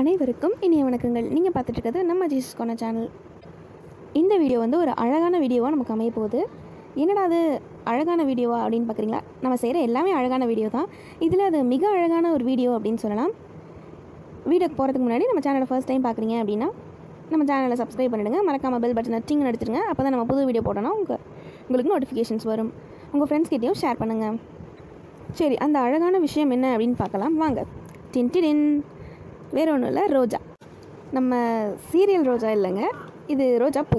அனைவருக்கும் இனிய வணக்கங்கள். நீங்கள் பார்த்துட்டு இருக்கிறது நம்ம ஜீசஸ் கோன சேனல். இந்த வீடியோ வந்து ஒரு அழகான வீடியோவாக நமக்கு அமைய போகுது. என்னடா அது அழகான வீடியோவா அப்படின்னு பார்க்குறீங்களா? நம்ம செய்கிற எல்லாமே அழகான வீடியோ தான். இதில் அது மிக அழகான ஒரு வீடியோ அப்படின்னு சொல்லலாம். வீடியோக்கு போகிறதுக்கு முன்னாடி நம்ம சேனலை ஃபர்ஸ்ட் டைம் பார்க்குறீங்க அப்படின்னா நம்ம சேனலை சப்ஸ்கிரைப் பண்ணிடுங்க. மறக்காம பெல் பட்டனை டிங் எடுத்துருங்க அப்போ தான் நம்ம புது வீடியோ போட்டோன்னா உங்கள் உங்களுக்கு நோட்டிஃபிகேஷன்ஸ் வரும். உங்கள் ஃப்ரெண்ட்ஸ்கிட்டையும் ஷேர் பண்ணுங்கள் சரி அந்த அழகான விஷயம் என்ன அப்படின்னு பார்க்கலாம். வாங்க. டின் டின். வேற ஒன்றும் இல்லை ரோஜா. நம்ம சீரியல் ரோஜா இல்லைங்க இது ரோஜா பூ.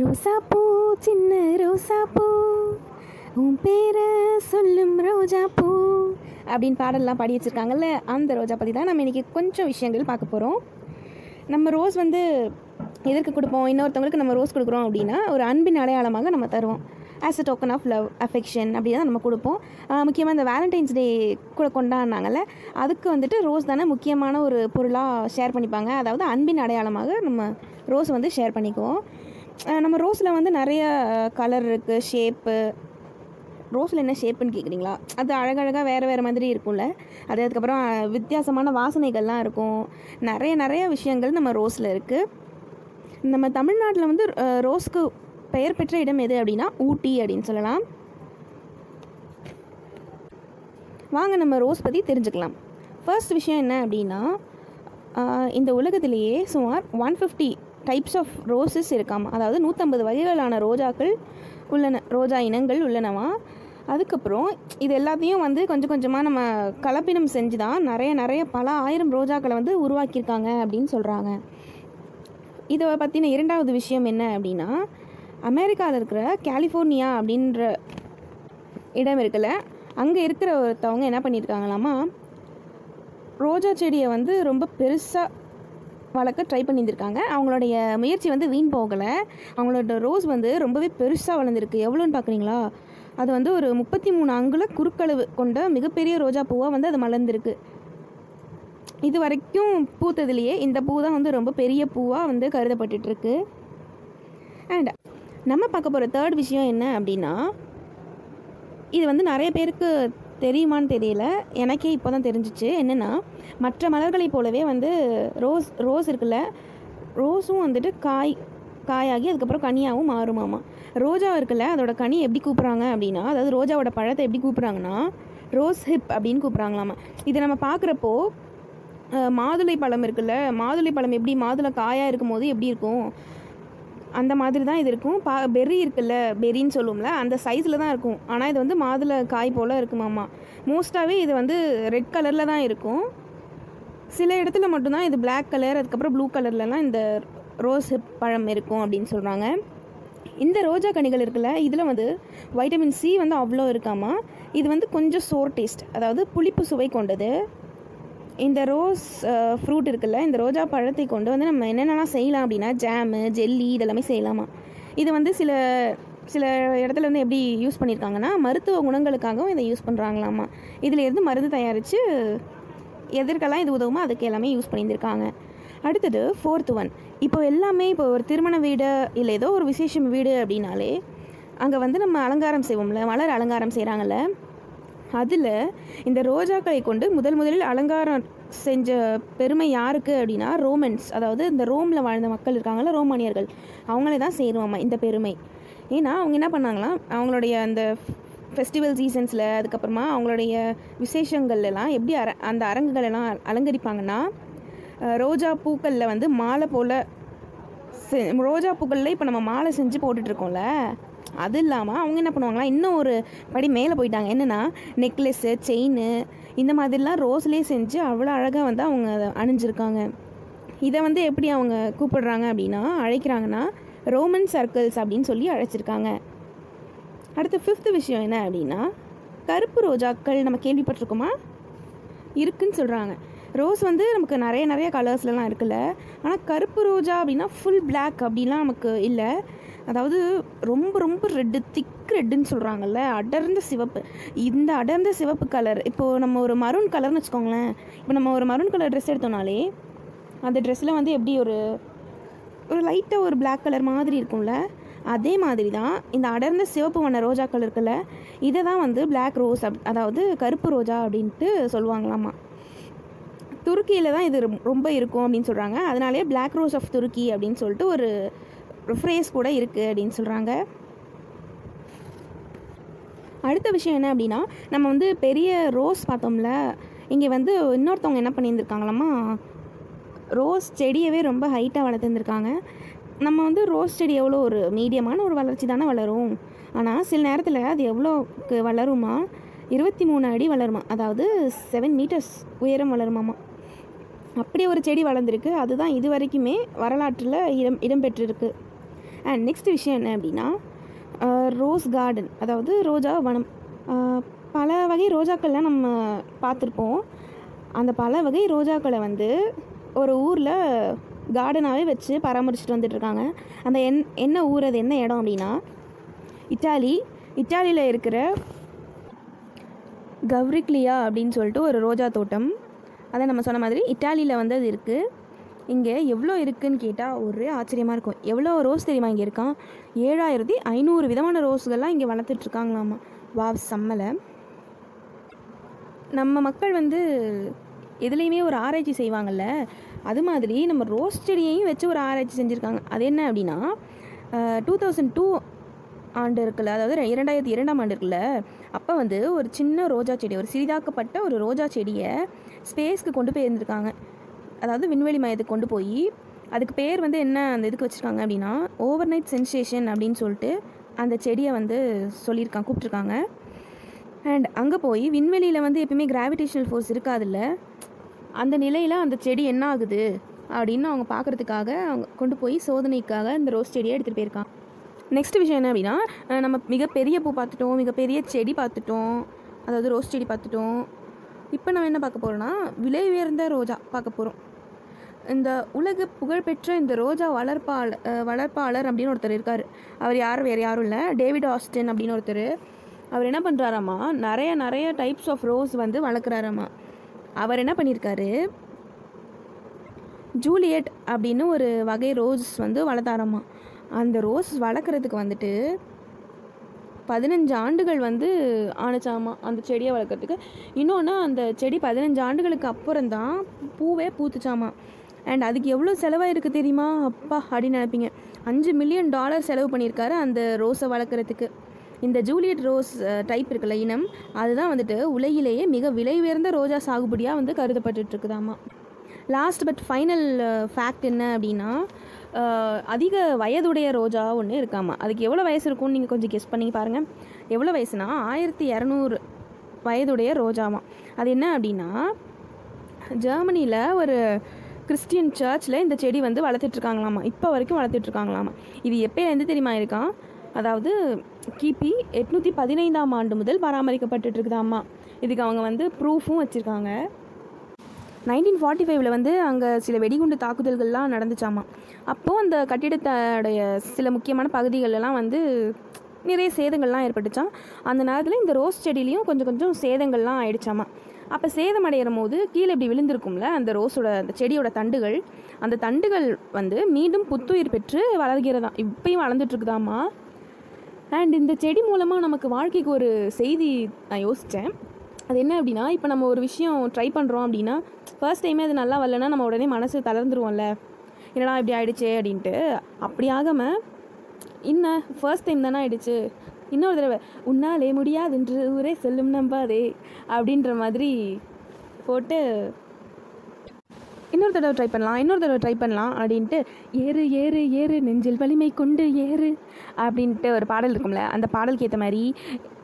ரோசா பூ சின்ன ரோசா பூ. உன் பேரை சொல்லும் ரோஜா பூ. அப்படின்னு பாடல்லாம் பாடி வச்சுருக்காங்கல்ல அந்த ரோஜா பற்றி தான் நம்ம இன்றைக்கி கொஞ்சம் விஷயங்கள் பார்க்க போகிறோம் நம்ம ரோஸ் வந்து எதற்கு கொடுப்போம்? இன்னொருத்தவங்களுக்கு நம்ம ரோஸ் கொடுக்குறோம் அப்படின்னா ஒரு அன்பின் அடையாளமாக நம்ம தருவோம். As a token of love affection அப்படி தான் நம்ம கொடுப்போம். முக்கியமாக இந்த வேலண்டைன்ஸ் டே கூட கொண்டாடினாங்கல்ல அதுக்கு வந்துட்டு ரோஸ் தானே முக்கியமான ஒரு பொருளாக ஷேர் பண்ணிப்பாங்க. அதாவது அன்பின் அடையாளமாக நம்ம ரோஸ் வந்து ஷேர் பண்ணிக்குவோம். நம்ம ரோஸில் வந்து நிறைய கலர் இருக்குது ஷேப்பு ரோஸில் என்ன ஷேப்புன்னு கேட்குறீங்களா அது அழகழகாக வேறு வேறு மாதிரி இருக்கும்ல. அது அதுக்கப்புறம் வித்தியாசமான வாசனைகள்லாம் இருக்கும். நிறைய நிறைய விஷயங்கள் நம்ம ரோஸில் இருக்குது நம்ம தமிழ்நாட்டில் வந்து ரோஸ்க்கு பெயர் பெற்ற இடம் எது அப்படின்னா ஊட்டி அப்படின்னு சொல்லலாம். வாங்க நம்ம ரோஸ் பற்றி தெரிஞ்சுக்கலாம். ஃபர்ஸ்ட் விஷயம் என்ன அப்படின்னா இந்த உலகத்திலேயே சுமார் one fifty types of roses இருக்காம்? அதாவது நூற்றம்பது வகைகளான ரோஜாக்கள் உள்ளன ரோஜா இனங்கள் உள்ளனவா? அதுக்கப்புறம் இது எல்லாத்தையும் வந்து கொஞ்சம் கொஞ்சமாக நம்ம கலப்பினம் செஞ்சு தான் நிறைய நிறைய பல ஆயிரம் ரோஜாக்களை வந்து உருவாக்கியிருக்காங்க அப்படின்னு சொல்கிறாங்க இதை பற்றின இரண்டாவது விஷயம் என்ன அப்படின்னா அமெரிக்காவில் இருக்கிற கலிஃபோர்னியா அப்படின்ற இடம் இருக்குல்ல அங்கே இருக்கிற ஒருத்தவங்க என்ன பண்ணியிருக்காங்களாமா ரோஜா செடியை வந்து ரொம்ப பெருசாக வளர்க்க ட்ரை பண்ணியிருந்திருக்காங்க. அவங்களுடைய முயற்சி வந்து வீண் போகலை. அவங்களோட ரோஸ் வந்து ரொம்பவே பெருசாக வளர்ந்துருக்கு. எவ்வளோன்னு பார்க்குறீங்களா? அது வந்து ஒரு முப்பத்தி மூணு அங்குல குறுக்களவு கொண்ட மிகப்பெரிய ரோஜா பூவாக வந்து அது மலர்ந்துருக்கு. இது வரைக்கும் பூத்ததுலேயே இந்த பூ தான் வந்து ரொம்ப பெரிய பூவாக வந்து கருதப்பட்டுருக்கு அண்ட் நம்ம பார்க்க போகிற தேர்ட் விஷயம் என்ன அப்படின்னா இது வந்து நிறைய பேருக்கு தெரியுமான்னு தெரியல. எனக்கே இப்போ தான் தெரிஞ்சிச்சு. என்னென்னா மற்ற மலர்களைப் போலவே வந்து ரோஸ் ரோஸ் இருக்குல்ல ரோஸும் வந்துட்டு காய் காயாகி அதுக்கப்புறம் கனியாகவும் மாறுமாமா. ரோஜா இருக்குல்ல அதோட கனி எப்படி கூப்பிட்றாங்க அப்படின்னா அதாவது ரோஜாவோட பழத்தை எப்படி கூப்பிட்றாங்கன்னா ரோஸ் ஹிப் அப்படின்னு கூப்பிட்றாங்களாமா. இதை நம்ம பார்க்குறப்போ மாதுளை பழம் இருக்குல்ல மாதுளை பழம் எப்படி மாதுளை காயாக இருக்கும் போது எப்படி இருக்கும்? அந்த மாதிரி தான் இது இருக்கும். பா பெர்ரி இருக்குல்ல பெரின்னு சொல்லுவோம்ல அந்த சைஸில் தான் இருக்கும். ஆனால் இது வந்து மாதுளை காய் போல் இருக்குமாம்மா மோஸ்ட்டாகவே இது வந்து ரெட் கலரில் தான் இருக்கும். சில இடத்துல மட்டும்தான் இது பிளாக் கலர் அதுக்கப்புறம் ப்ளூ கலர்லலாம் இந்த ரோஸ் பழம் இருக்கும் அப்படின்னு சொல்கிறாங்க இந்த ரோஜா கனிகள் இருக்குல்ல இதில் வந்து வைட்டமின் சி வந்து அவ்வளோ இருக்காமா? இது வந்து கொஞ்சம் சோர் டேஸ்ட் அதாவது புளிப்பு சுவை கொண்டது. இந்த ரோஸ் ஃப்ரூட் இருக்குல்ல இந்த ரோஜா பழத்தை கொண்டு வந்து நம்ம என்னென்னலாம் செய்யலாம் அப்படின்னா ஜாமு ஜெல்லி இதெல்லாமே செய்யலாமா? இது வந்து சில சில இடத்துல வந்து எப்படி யூஸ் பண்ணியிருக்காங்கன்னா மருத்துவ குணங்களுக்காகவும் இதை யூஸ் பண்ணுறாங்களாமா இதிலேருந்து மருந்து தயாரித்து எதற்கெல்லாம் இது உதவுமோ அதுக்கு எல்லாமே யூஸ் பண்ணியிருக்காங்க அடுத்தது ஃபோர்த் ஒன் இப்போ எல்லாமே இப்போ ஒரு திருமண வீடு இல்லை ஏதோ ஒரு விசேஷம் வீடு அப்படின்னாலே அங்கே வந்து நம்ம அலங்காரம் செய்வோம்ல மலர் அலங்காரம் செய்கிறாங்கல்ல அதில் இந்த ரோஜாக்களை கொண்டு முதல் முதலில் அலங்காரம் செஞ்ச பெருமை யாருக்கு அப்படின்னா ரோமன்ஸ். அதாவது இந்த ரோமில் வாழ்ந்த மக்கள் இருக்காங்கள ரோமானியர்கள். அவங்களே தான் சேருவாமா இந்த பெருமை. ஏன்னா அவங்க என்ன பண்ணாங்களாம் அவங்களுடைய அந்த ஃபெஸ்டிவல் சீசன்ஸில் அதுக்கப்புறமா அவங்களுடைய விசேஷங்கள்லாம் எப்படி அர அந்த அரங்குகள் எல்லாம் அலங்கரிப்பாங்கன்னா ரோஜா பூக்களில் வந்து மாலை போல் செ- ரோஜா பூக்களில் இப்போ நம்ம மாலை செஞ்சு போட்டுட்ருக்கோம்ல அது இல்லாமல் அவங்க என்ன பண்ணுவாங்களா இன்னும் ஒரு படி மேலே போயிட்டாங்க. என்னென்னா நெக்லஸ்ஸு செயின் இந்த மாதிரிலாம் ரோஸ்லேயே செஞ்சு அவ்வளோ அழகாக வந்து அவங்க அதை அணிஞ்சிருக்காங்க. இதை வந்து எப்படி அவங்க கூப்பிடுறாங்க அப்படின்னா அழைக்கிறாங்கன்னா ரோமன் சர்க்கிள்ஸ் அப்படின்னு சொல்லி அழைச்சிருக்காங்க. அடுத்த ஃபிஃப்த்து விஷயம் என்ன அப்படின்னா கருப்பு ரோஜாக்கள் நம்ம கேள்விப்பட்டிருக்கோமா? இருக்குன்னு சொல்கிறாங்க ரோஸ் வந்து நமக்கு நிறைய நிறைய கலர்ஸ்லலாம் இருக்குல்ல. ஆனால் கருப்பு ரோஜா அப்படின்னா ஃபுல் பிளாக் அப்படிலாம் நமக்கு இல்லை. அதாவது ரொம்ப ரொம்ப ரெட்டு திக் ரெட்டுன்னு சொல்கிறாங்கல்ல அடர்ந்த சிவப்பு. இந்த அடர்ந்த சிவப்பு கலர் இப்போது நம்ம ஒரு மரூன் கலர்னு வச்சுக்கோங்களேன் இப்போ நம்ம ஒரு மரூன் கலர் ட்ரெஸ் எடுத்தோம்னாலே அந்த ட்ரெஸ்ஸில் வந்து எப்படி ஒரு ஒரு லைட்டாக ஒரு பிளாக் கலர் மாதிரி இருக்கும்ல அதே மாதிரி தான் இந்த அடர்ந்த சிவப்பு வண்ண ரோஜாக்கள் இருக்குல்ல இதை தான் வந்து பிளாக் ரோஸ் அப் அதாவது கருப்பு ரோஜா அப்படின்ட்டு சொல்லுவாங்களாமா. துருக்கியில் தான் இது ரொம்ப இருக்கும் அப்படின்னு சொல்கிறாங்க அதனாலே பிளாக் ரோஸ் ஆஃப் துருக்கி அப்படின்னு சொல்லிட்டு ஒரு ஃப்ரேஸ் கூட இருக்குது அப்படின்னு சொல்கிறாங்க அடுத்த விஷயம் என்ன அப்படின்னா நம்ம வந்து பெரிய ரோஸ் பார்த்தோம்ல இங்கே வந்து இன்னொருத்தவங்க என்ன பண்ணியிருந்துருக்காங்களாமா ரோஸ் செடியவே ரொம்ப ஹைட்டாக வளர்த்துருந்துருக்காங்க. நம்ம வந்து ரோஸ் செடி எவ்வளோ ஒரு மீடியமான ஒரு வளர்ச்சி தானே வளரும். ஆனால் சில நேரத்தில் அது எவ்வளோக்கு வளருமா இருபத்தி மூணு அடி வளருமா அதாவது செவன் மீட்டர்ஸ் உயரம் வளருமாமா அப்படி ஒரு செடி வளர்ந்துருக்கு. அதுதான் இது வரைக்குமே வரலாற்றில் இடம் இடம்பெற்றிருக்கு. அண்ட் நெக்ஸ்ட் விஷயம் என்ன அப்படின்னா ரோஸ் கார்டன் அதாவது ரோஜா வனம். பல வகை ரோஜாக்கள்லாம் நம்ம பார்த்துருப்போம். அந்த பல வகை ரோஜாக்களை வந்து ஒரு ஊரில் கார்டனாகவே வச்சு பராமரிச்சுட்டு வந்துட்டுருக்காங்க அந்த என் என்ன ஊர் அது என்ன இடம் அப்படின்னா இட்டாலி. இட்டாலியில் இருக்கிற கவ்ரிக்லியா அப்படின்னு சொல்லிட்டு ஒரு ரோஜா தோட்டம். அதை நம்ம சொன்ன மாதிரி இட்டாலியில் வந்து அது இருக்குது இங்கே எவ்வளோ இருக்குதுன்னு கேட்டால் ஒரே ஆச்சரியமாக இருக்கும். எவ்வளோ ரோஸ் தெரியுமா இங்கே இருக்கான் ஏழாயிரத்தி ஐநூறு விதமான ரோஸ்கள்லாம் இங்கே வளர்த்துட்ருக்காங்களாமா. வாவ் செம்மலை. நம்ம மக்கள் வந்து எதுலேயுமே ஒரு ஆராய்ச்சி செய்வாங்கள்ல அது மாதிரி நம்ம ரோஸ் செடியையும் வச்சு ஒரு ஆராய்ச்சி செஞ்சுருக்காங்க. அது என்ன அப்படின்னா டூ தௌசண்ட் டூ ஆண்டு இருக்குல்ல அதாவது இரண்டாயிரத்தி இரண்டாம் ஆண்டு இருக்குல்ல அப்போ வந்து ஒரு சின்ன ரோஜா செடி ஒரு சிறிதாக்கப்பட்ட ஒரு ரோஜா செடியை ஸ்பேஸ்க்கு கொண்டு போய் இருந்திருக்காங்க அதாவது விண்வெளி மையத்துக்கு கொண்டு போய் அதுக்கு பேர் வந்து என்ன அந்த இதுக்கு வச்சுருக்காங்க அப்படின்னா ஓவர் நைட் சென்சேஷன் அப்படின்னு சொல்லிட்டு அந்த செடியை வந்து சொல்லியிருக்காங்க கூப்பிட்ருக்காங்க அண்ட் அங்கே போய் விண்வெளியில் வந்து எப்பயுமே கிராவிடேஷனல் ஃபோர்ஸ் இருக்காதுல்ல அந்த நிலையில் அந்த செடி என்ன ஆகுது அப்படின்னு அவங்க பார்க்குறதுக்காக அவங்க கொண்டு போய் சோதனைக்காக இந்த ரோஸ் செடியை எடுத்துகிட்டு போயிருக்காங்க. நெக்ஸ்ட் விஷயம் என்ன அப்படின்னா நம்ம மிகப்பெரிய பூ பார்த்துட்டோம் மிகப்பெரிய செடி பார்த்துட்டோம் அதாவது ரோஸ் செடி பார்த்துட்டோம். இப்போ நம்ம என்ன பார்க்க போகிறோம்னா விலை உயர்ந்த ரோஜா பார்க்க போகிறோம் இந்த உலக புகழ்பெற்ற இந்த ரோஜா வளர்ப்பாளர் வளர்ப்பாளர் அப்படின்னு ஒருத்தர் இருக்கார். அவர் யாரும் வேறு யாரும் இல்லை. டேவிட் ஆஸ்டின் அப்படின்னு ஒருத்தர். அவர் என்ன பண்ணுறாராம்மா நிறைய நிறைய டைப்ஸ் ஆஃப் ரோஸ் வந்து வளர்க்குறாராம்மா அவர் என்ன பண்ணியிருக்காரு ஜூலியட் அப்படின்னு ஒரு வகை ரோஸ் வந்து வளர்த்தாராம்மா அந்த ரோஸ் வளர்க்குறதுக்கு வந்துட்டு பதினஞ்சு ஆண்டுகள் வந்து ஆணுச்சாமா அந்த செடியை வளர்க்குறதுக்கு. இன்னொன்று அந்த செடி பதினஞ்சு ஆண்டுகளுக்கு அப்புறம் தான் பூவே பூத்துச்சாமா. அண்ட் அதுக்கு எவ்வளோ செலவாயிருக்கு தெரியுமா? அப்பா அப்படின்னு நினைப்பீங்க. அஞ்சு மில்லியன் டாலர் செலவு பண்ணியிருக்காரு அந்த ரோஸை வளர்க்குறதுக்கு. இந்த ஜூலியட் ரோஸ் டைப் இருக்குல்ல இனம் அதுதான் வந்துட்டு உலகிலேயே மிக விலை உயர்ந்த ரோஜா சாகுபடியாக வந்து கருதப்பட்டுட்ருக்குதாம்மா லாஸ்ட் பட் ஃபைனல் ஃபேக்ட் என்ன அப்படின்னா அதிக வயதுடைய ரோஜா ஒன்று இருக்காமா. அதுக்கு எவ்வளோ வயசு இருக்கும்னு நீங்கள் கொஞ்சம் கெஸ் பண்ணி பாருங்கள் எவ்வளோ வயசுனா ஆயிரத்தி இரநூறு வயதுடைய ரோஜாமா. அது என்ன அப்படின்னா ஜெர்மனியில் ஒரு கிறிஸ்டியன் சர்ச்சில் இந்த செடி வந்து வளர்த்துட்ருக்காங்களாமா? இப்போ வரைக்கும் வளர்த்துட்ருக்காங்களாமா? இது எப்போலேருந்து தெரியுமா இருக்கான் அதாவது கிபி எட்நூற்றி பதினைந்தாம் ஆண்டு முதல் பராமரிக்கப்பட்டுட்ருக்குதாம்மா. இதுக்கு அவங்க வந்து ப்ரூஃபும் வச்சுருக்காங்க. நைன்டீன் ஃபார்ட்டி ஃபைவ்ல வந்து அங்கே சில வெடிகுண்டு தாக்குதல்கள்லாம் நடந்துச்சாமா? அப்போது அந்த கட்டிடத்தோடைய சில முக்கியமான பகுதிகளெல்லாம் வந்து நிறைய சேதங்கள்லாம் ஏற்பட்டுச்சான் அந்த நேரத்தில் இந்த ரோஸ் செடியிலையும் கொஞ்சம் கொஞ்சம் சேதங்கள்லாம் ஆயிடுச்சாமா. அப்போ சேதம் அடையிற போது கீழே இப்படி விழுந்திருக்கும்ல அந்த ரோஸோட அந்த செடியோட தண்டுகள் அந்த தண்டுகள் வந்து மீண்டும் புத்துயிர் பெற்று வளர்கிறதாம் இப்பயும் வளர்ந்துட்டுருக்குதாம்மா. அண்ட் இந்த செடி மூலமாக நமக்கு வாழ்க்கைக்கு ஒரு செய்தி நான் யோசித்தேன் அது என்ன அப்படின்னா இப்போ நம்ம ஒரு விஷயம் ட்ரை பண்ணுறோம் அப்படின்னா ஃபர்ஸ்ட் டைமே அது நல்லா வரலன்னா நம்ம உடனே மனசு தளர்ந்துருவோம்ல. என்னடா இப்படி ஆயிடுச்சே அப்படின்ட்டு. அப்படி ஆகாமல் என்ன? ஃபர்ஸ்ட் டைம் தானே ஆயிடுச்சு. இன்னொரு தடவை உன்னாலே முடியாது என்று ஊரே சொல்லும் நம்பாதே அப்படின்ற மாதிரி போட்டு இன்னொரு தடவை ட்ரை பண்ணலாம் இன்னொரு தடவை ட்ரை பண்ணலாம் அப்படின்ட்டு ஏறு ஏறு ஏறு நெஞ்சில் வலிமை கொண்டு ஏறு அப்படின்ட்டு ஒரு பாடல் இருக்கும்ல அந்த பாடலுக்கு ஏற்ற மாதிரி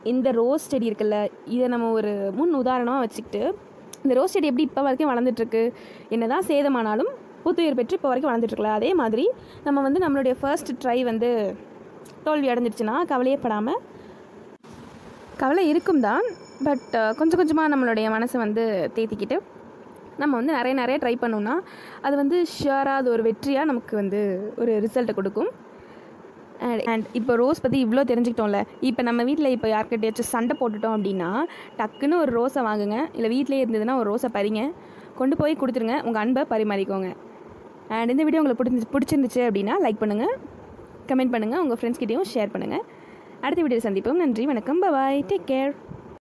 இந்த ரோஸ் செடி இருக்குல்ல இதை நம்ம ஒரு முன் உதாரணமாக வச்சுக்கிட்டு இந்த ரோஸ் செடி எப்படி இப்போ வரைக்கும் வளர்ந்துட்டுருக்கு என்ன தான் சேதமானாலும் புத்துயிர் பெற்று இப்போ வரைக்கும் வளர்ந்துட்டுருக்கல அதே மாதிரி நம்ம வந்து நம்மளுடைய ஃபர்ஸ்ட் ட்ரை வந்து தோல்வி அடைஞ்சிருச்சுன்னா கவலையே படாமல் கவலை இருக்கும் தான் பட் கொஞ்சம் கொஞ்சமாக நம்மளுடைய மனசை வந்து தேத்திக்கிட்டு நம்ம வந்து நிறைய நிறைய ட்ரை பண்ணோம்னா அது வந்து ஷியராக அது ஒரு வெற்றியாக நமக்கு வந்து ஒரு ரிசல்ட்டை கொடுக்கும். அண்ட் அண்ட் இப்போ ரோஸ் பற்றி இவ்வளோ தெரிஞ்சுக்கிட்டோம்ல இப்போ நம்ம வீட்டில் இப்போ யார்கிட்டயாச்சும் சண்டை போட்டுட்டோம் அப்படின்னா டக்குன்னு ஒரு ரோஸை வாங்குங்க இல்லை வீட்டிலே இருந்ததுன்னா ஒரு ரோஸை பறிங்க கொண்டு போய் கொடுத்துருங்க உங்கள் அன்பை பரிமாறிக்கோங்க. அண்ட் இந்த வீடியோ உங்களுக்கு பிடிச்சி பிடிச்சிருந்துச்சு அப்படின்னா லைக் பண்ணுங்கள் கமெண்ட் பண்ணுங்கள் உங்கள் ஃப்ரெண்ட்ஸ்கிட்டையும் ஷேர் பண்ணுங்கள் அடுத்த வீடியோ சந்திப்போம். நன்றி வணக்கம். Bye take care